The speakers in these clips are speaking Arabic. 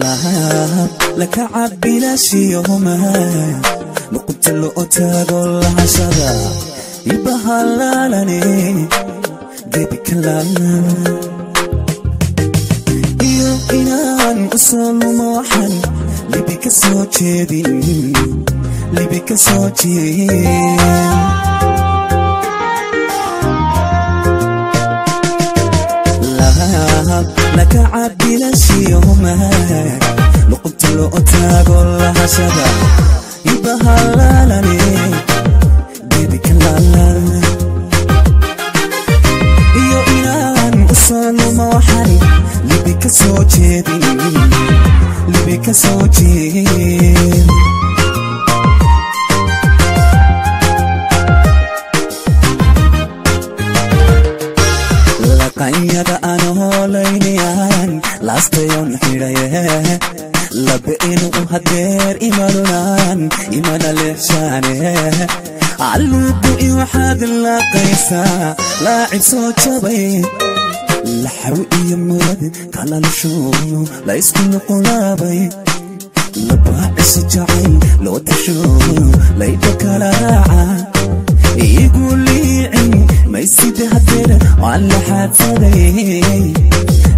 lahab laka cabbilaashiyahoma luqunta loo taago lahashada ilbahalaalane gebi kalala iyo inaan u soo lumo waxan libi ka soo jeedin libi ka soo jeedin laka cabbilaashiyahoma luqunta loo taago lahashada ilbahalaalane gebi kalala iyo inaan u soo lumo waxan libi ka soo jeedin libi ka soo jeedin استيون حيره لبينو حدير ايمانان ايمان الاحسانه علوبو ايو حاد لا قيسا لا عيسو جبي لحو ايو مرد قال لشو لا يسكن قلابي لبا اسجعي لو تشو لا يدك لا راعا يقول لي عين ما يسيد هدير وعلى حاد صدي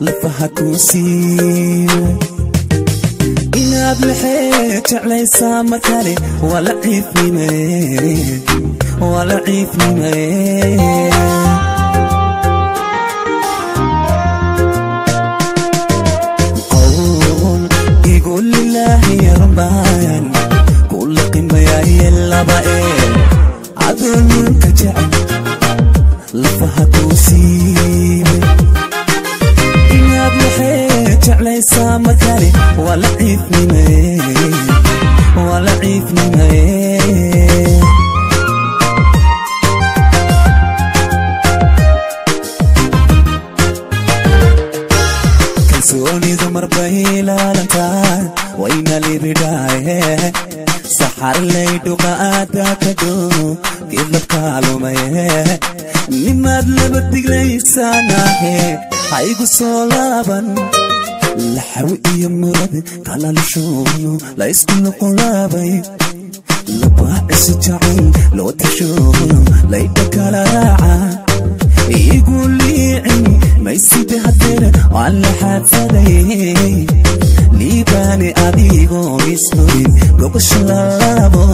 lafaha kuu siiyo inaad maxee jeclaysaa mar kale waa la ciifnimaye waa la ciifnimaye qowl igu lilaahi rumbaan kula qimayaye laba ee adoon lulka jecel lafaha kuu siibay inaad haysaa ma kale waa laciifnimaye waa laciifnimaye kalsoonidu marbay ilaalantaa wayna libidhaaye saxarlay dhuqaada kadoo gidlabkaalumaye nimaad laba diglaysaanahe haygu soo laaban laxaw iyo murad kalalashoyo la isku nuqulaabay labaaciso jacayl loo tasho laydha kala raaca igu liicin maysida hadeer waan la xaadsaday liibaane adigoo isnoyn gobasho lalaabo